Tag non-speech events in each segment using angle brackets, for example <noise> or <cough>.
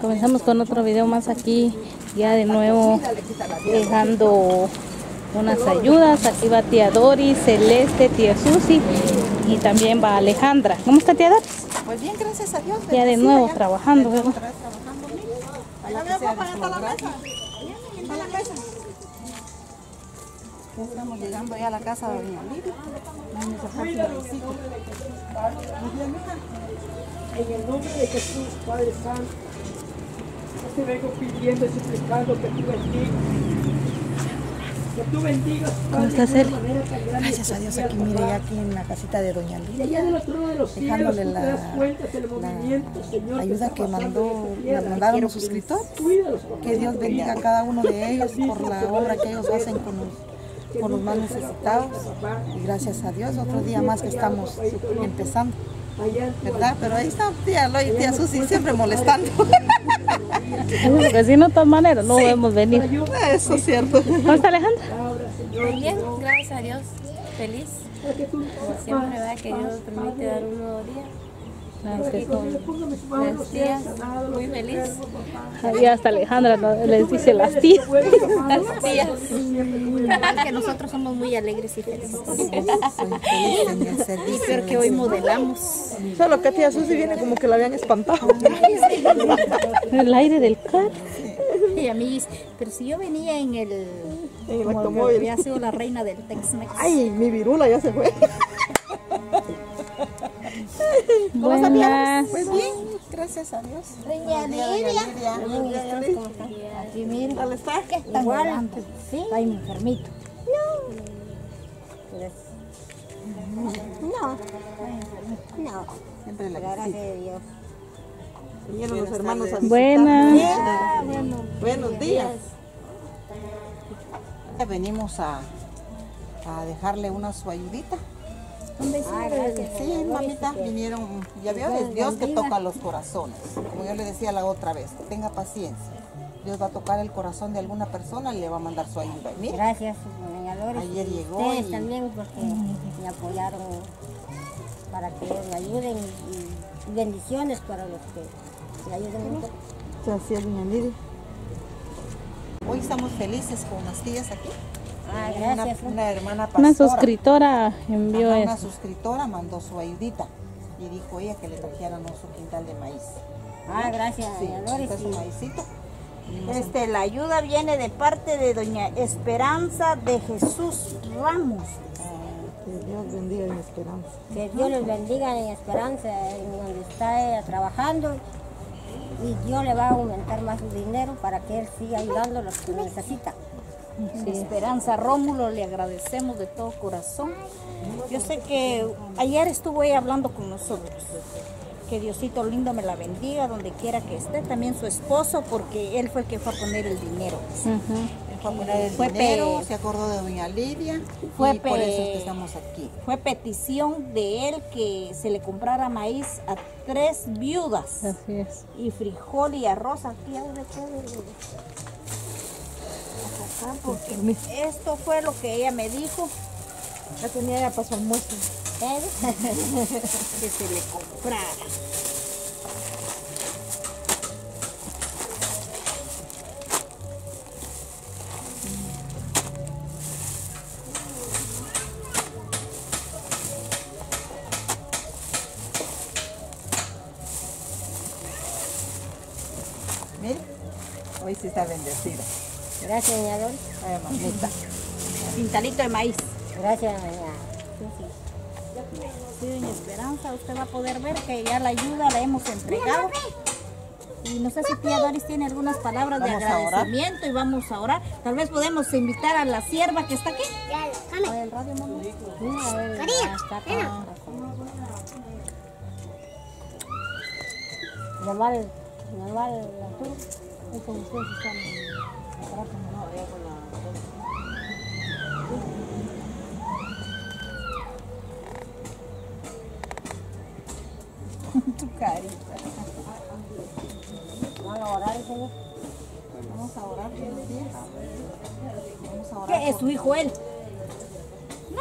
Comenzamos con otro video más aquí, ya de nuevo dejando unas ayudas. Aquí va tía Doris, Celeste, tía Susi y también va Alejandra. ¿Cómo está tía Doris? Pues bien, gracias a Dios. Ya de nuevo ya. trabajando. Ya estamos llegando ya a la casa de doña Lidia. Vamos a sacar su visita. En el nombre de Jesús, Padre Santo, yo te vengo pidiendo y suplicando que tú bendigas. Que tú bendigas, ¿Cómo Padre, estás, Eli? Gracias a Dios, aquí mire, ya aquí en la casita de doña Y Lidia. allá de los tronos de los cielos, Dejándole la- la ayuda que mandó, tierra. mandaron los suscriptores. Que Dios bendiga a cada uno de ellos por la obra que ellos hacen con los, con los más necesitados. Y gracias a Dios, otro día más que estamos empezando. ¿Verdad? Pero ahí está tía Loy y tía Susi siempre molestando. Porque si no, de todas maneras, no podemos venir. Eso es cierto. ¿Cómo está Alejandra? Muy bien, gracias a Dios. Feliz. Como siempre, ¿verdad? Que Dios permite dar un nuevo día. Con las tías, muy feliz. Ahí hasta Alejandra ¿no? les dice las tías. Las tías. Igual que nosotros somos muy alegres y felices. Y peor que hoy modelamos. Solo que tía Susi viene como que la habían espantado. El aire del carro. Y a mí, pero si yo venía en el. En el automóvil. Había sido la reina del Tex-Mex. Ay, mi virula ya se fue. Buenas. Pues bien, gracias a Dios. Doña Lidia. Aquí miren. ¿Dónde está? Igual. Sí. Está enfermito. No. No. Siempre la Gracias visita. a Dios. Vinieron los hermanos a visitar. Buenas. Ah, bueno. Buenos días. Venimos a, a dejarle una su ayudita. Ah, gracias. Sí, mamita, vinieron, ya vio, es Dios que toca los corazones. Como yo le decía la otra vez, tenga paciencia. Dios va a tocar el corazón de alguna persona y le va a mandar su ayuda. Mira, Gracias, doña Lores. Ayer y llegó Ustedes y- también porque me apoyaron para que me ayuden y, bendiciones para los que me ayuden un. Así es, doña Lidia. Hoy estamos felices con las tías aquí. Ah, Una, gracias. una hermana pastora. Una suscriptora envió Ajá, una eso. suscriptora mandó su ayudita y dijo ella que le trajeran su quintal de maíz. Ah, gracias, Sí, su maicito. Este, la ayuda viene de parte de doña Esperanza de Jesús Ramos. Ah, que Dios bendiga mi esperanza. Que Dios les bendiga en esperanza en donde está ella trabajando y Dios le va a aumentar más su dinero para que él siga ayudando a los que necesitan. Esperanza Rómulo, le agradecemos de todo corazón. Yo sé que ayer estuvo ella hablando con nosotros. Que Diosito lindo me la bendiga donde quiera que esté. También su esposo, porque él fue el que fue a poner el dinero. Fue a poner el Fue dinero, pe- se acordó de doña Lidia Fue y por eso es que estamos aquí. Fue petición de él que se le comprara maíz a tres viudas. Así es. y frijol y arroz aquí hay de todo. Porque esto fue lo que ella me dijo Ya tenía ya para su almuerzo. ¿eh? <laughs> que se le comprara. Mire, hoy sí está bendecida. Gracias, doña. Ay, mamita. Pintalito de maíz. Gracias, doña. Sí, doña Esperanza, usted va a poder ver que ya la ayuda la hemos entregado. Y no sé si tía Doris tiene algunas palabras de Vamos a agradecimiento y vamos a orar. Tal vez podemos invitar a la sierva que está aquí. A ver, el radio, mamá. Está acá. Llamar, llamar la turba. Es como ustedes están Tu carita. A. Vamos a orar. Vamos a orar. ¿Qué es su hijo él?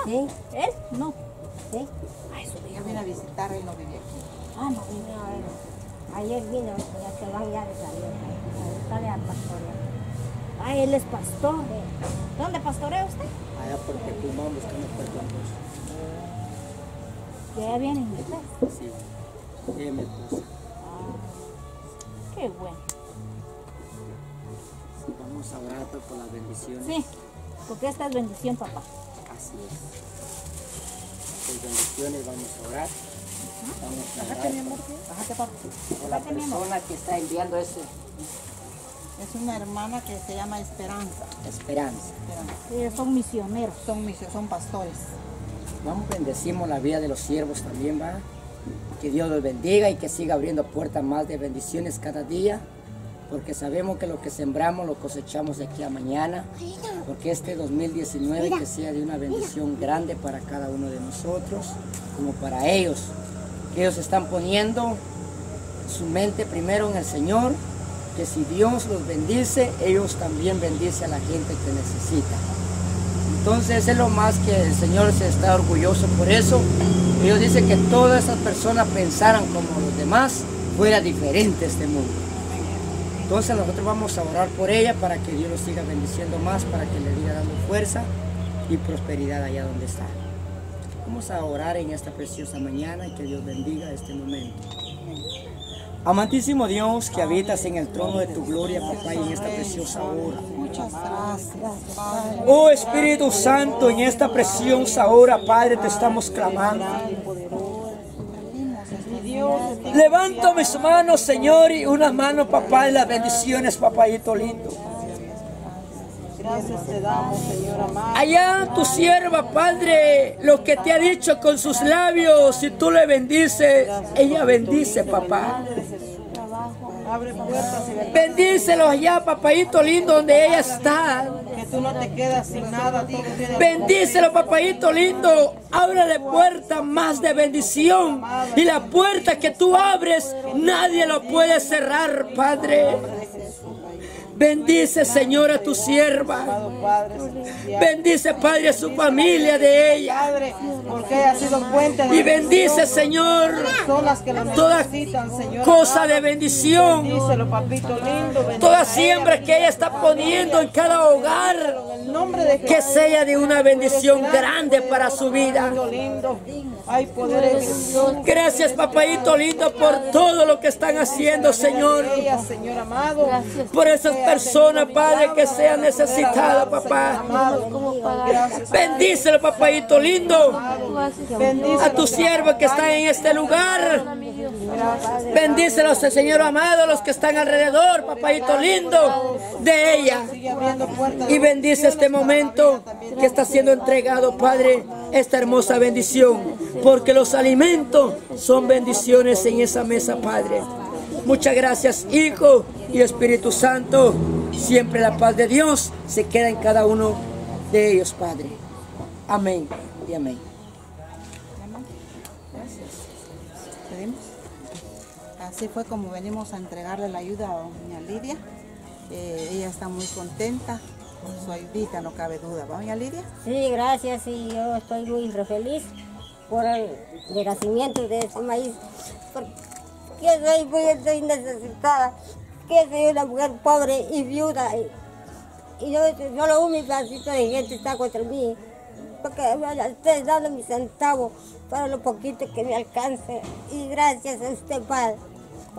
Sí, ¿Él? No. sí. Ay, su hijo. a visitar, él no vive aquí. Ah, no, vive. Ayer vino, ya se van ya de salir. Sale al pastoreo. Ah, él es pastor. ¿Dónde pastorea usted? Allá por Tecumán buscando perdón. Allá vienen ustedes. Sí, ella me puso. Qué bueno. Vamos a orar pues, por las bendiciones. Sí, porque esta es bendición, papá. Así es. Por bendiciones vamos a orar. Vamos a orar. Bájate, mi amor. Bájate, papá. por la persona que está enviando ese Es una hermana que se llama Esperanza. esperanza. Esperanza. Ellos son misioneros. Son, mis- son pastores. Vamos, bendecimos la vida de los siervos también, va. Que Dios los bendiga y que siga abriendo puertas más de bendiciones cada día. Porque sabemos que lo que sembramos lo cosechamos de aquí a mañana. Porque este 2019 que sea de una bendición grande para cada uno de nosotros, como para ellos. Que ellos están poniendo su mente primero en el Señor. Que si Dios los bendice, ellos también bendice a la gente que necesita. Entonces es lo más que el Señor se está orgulloso por eso. Dios dice que todas esas personas pensaran como los demás, fuera diferente este mundo. Entonces nosotros vamos a orar por ella para que Dios los siga bendiciendo más, para que le diga dando fuerza y prosperidad allá donde está. Vamos a orar en esta preciosa mañana y que Dios bendiga este momento. Amantísimo Dios que habitas en el trono de tu gloria, papá, y en esta preciosa hora. Muchas gracias, Padre. Oh Espíritu Santo, en esta preciosa hora, Padre, te estamos clamando. Levanto mis manos, Señor, y una mano, papá, en las bendiciones, papayito lindo. Gracias te damos, Señor amado. Allá tu sierva, Padre, lo que te ha dicho con sus labios, si tú le bendices, ella bendice, papá. Abre puertas y. Bendícelos allá, papayito lindo, donde ella está. Que tú no te quedas sin nada. Tú tienes Bendícelo, papayito lindo. Ábrele puertas más de bendición. Y la puerta que tú abres, nadie lo puede cerrar, Padre. Bendice, Señor, a tu sierva. Bendice, Padre, a su familia de ella. Y bendice, Señor, toda cosa de bendición. Toda siembra que ella está poniendo en cada hogar. Que sea de una bendición grande para su vida. Gracias, papayito lindo, por todo lo que están haciendo, Señor. Ella, Señor amado. Por esas personas, Padre, que sean necesitadas, papá. Bendícelo, papayito lindo. Bendice A tu siervo que está en este lugar. Bendícelos, Señor amado, los que están alrededor, papayito lindo, de ella. Y bendice este momento que está siendo entregado, Padre, esta hermosa bendición. Porque los alimentos son bendiciones en esa mesa, Padre. Muchas gracias, Hijo y Espíritu Santo. Siempre la paz de Dios se queda en cada uno de ellos, Padre. Amén y amén. Pedimos. Así fue como venimos a entregarle la ayuda a doña Lidia. Eh, ella está muy contenta con su ayudita, no cabe duda. ¿Va, doña Lidia? Sí, gracias y yo estoy muy feliz por el nacimiento de ese maíz. Porque soy muy estoy necesitada, que soy una mujer pobre y viuda. Y, y yo solo un pedacito de gente está contra mí. Porque me estoy dando mi centavo para lo poquito que me alcance. Y gracias a usted, Padre.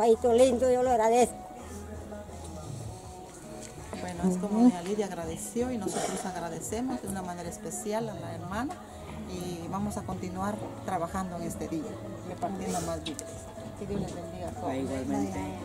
Paito lindo, yo lo agradezco. Bueno, es como doña Lidia agradeció y nosotros agradecemos de una manera especial a la hermana y vamos a continuar trabajando en este día, repartiendo más víveres. Que Dios les bendiga a todos. Igualmente.